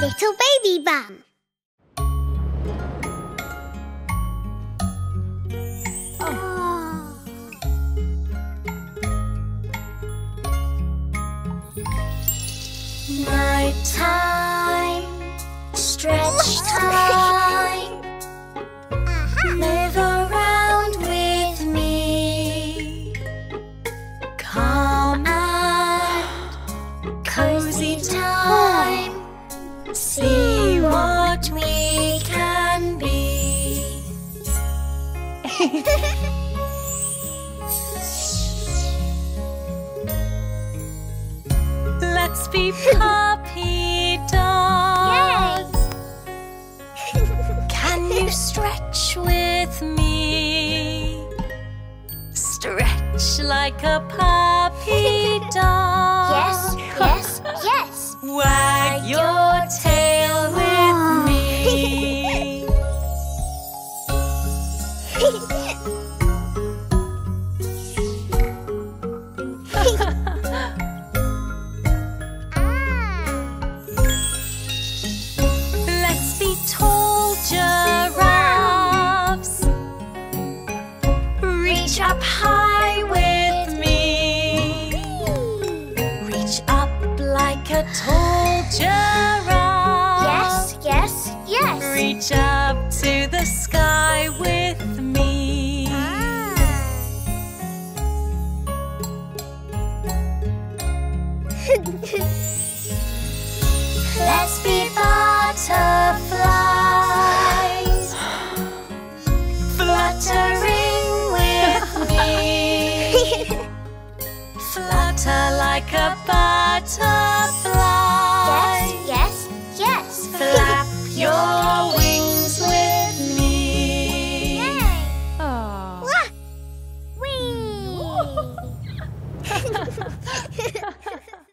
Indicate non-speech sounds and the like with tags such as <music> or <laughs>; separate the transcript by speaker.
Speaker 1: Little baby bum.
Speaker 2: Night time, stretch time. <laughs> See what we can be.
Speaker 3: Let's be puppy dogs. Can you stretch with me? Stretch like a puppy <laughs> dog.
Speaker 2: Yes, yes, yes.
Speaker 3: Wag your Reach up high with me. Reach up like a tall giraffe.
Speaker 2: Yes, yes, yes.
Speaker 3: Reach up to the sky with me. Ah. <laughs>
Speaker 2: Let's be butterflies,
Speaker 3: Flutter like a butterfly.